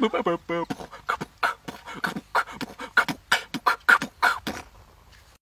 Bum, bum, bum, bum.